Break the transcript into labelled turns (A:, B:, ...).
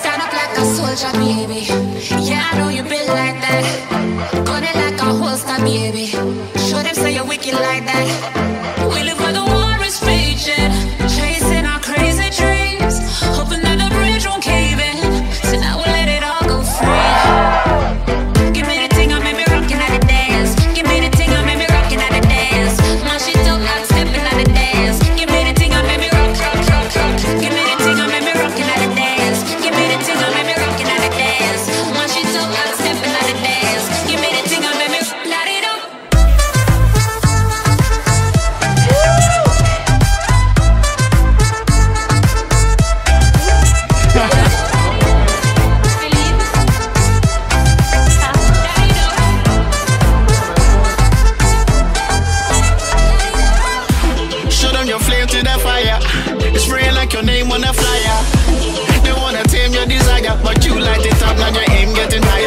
A: Stand up like a soldier, baby. Yeah, I
B: know you been like that. flyer. They wanna tame your desire, but you light it up, now your aim getting higher.